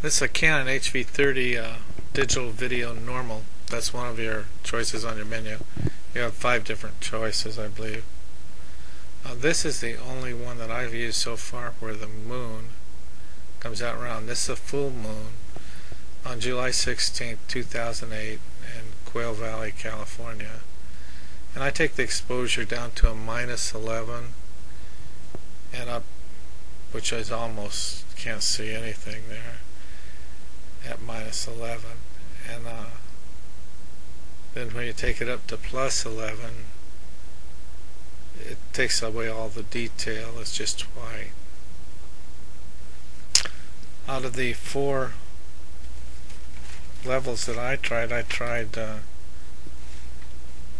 This is a Canon HV30 uh, digital video normal. That's one of your choices on your menu. You have five different choices, I believe. Uh, this is the only one that I've used so far where the moon comes out around. This is a full moon on July 16, 2008 in Quail Valley, California. And I take the exposure down to a minus 11 and up, which is almost can't see anything there at minus 11 and uh, then when you take it up to plus 11 it takes away all the detail. It's just white. Out of the four levels that I tried I tried uh,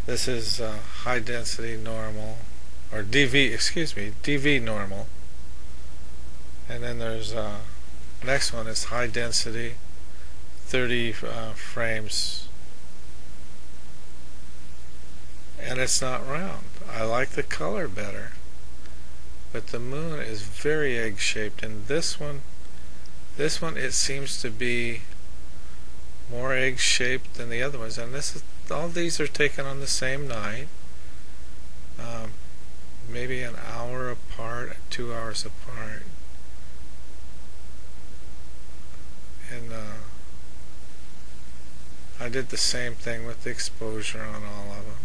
this is uh, high density normal or DV excuse me DV normal. And then there's uh, next one is high density 30 uh, frames. And it's not round. I like the color better. But the moon is very egg shaped and this one this one it seems to be more egg shaped than the other ones. And this is all these are taken on the same night um, maybe an hour apart two hours apart and uh, I did the same thing with the exposure on all of them.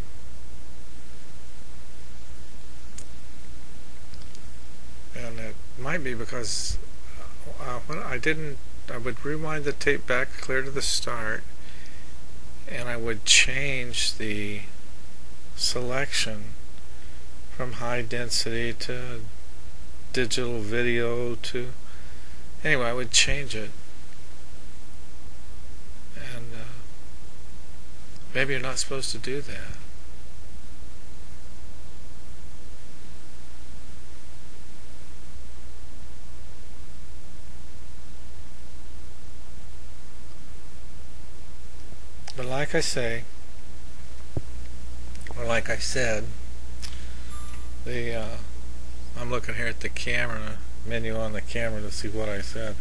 And it might be because uh, when I didn't, I would rewind the tape back clear to the start and I would change the selection from high density to digital video to anyway I would change it Maybe you're not supposed to do that. But like I say, or like I said, the uh, I'm looking here at the camera menu on the camera to see what I said.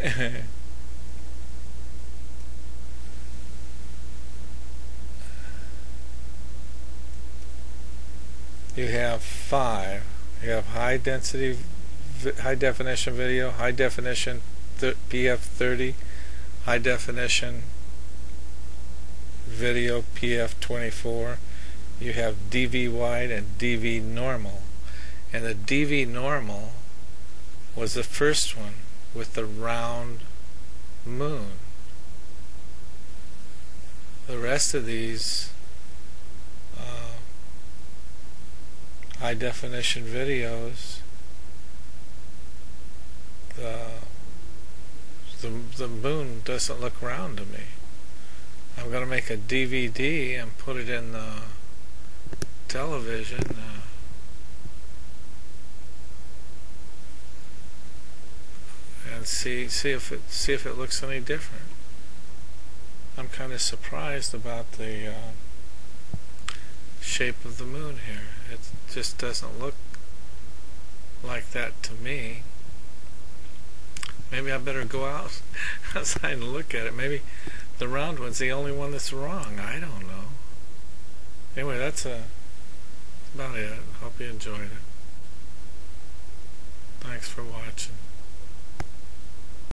you have five. You have high density, high definition video, high definition PF30, high definition video PF24. You have DV wide and DV normal. And the DV normal was the first one with the round moon. The rest of these high definition videos, the, the, the moon doesn't look round to me. I'm going to make a DVD and put it in the television. Uh, and see see if it see if it looks any different. I'm kind of surprised about the uh, shape of the moon here. It just doesn't look like that to me. Maybe I better go out outside and look at it. Maybe the round one's the only one that's wrong. I don't know. Anyway, that's uh, about it. Hope you enjoyed it. Thanks for watching.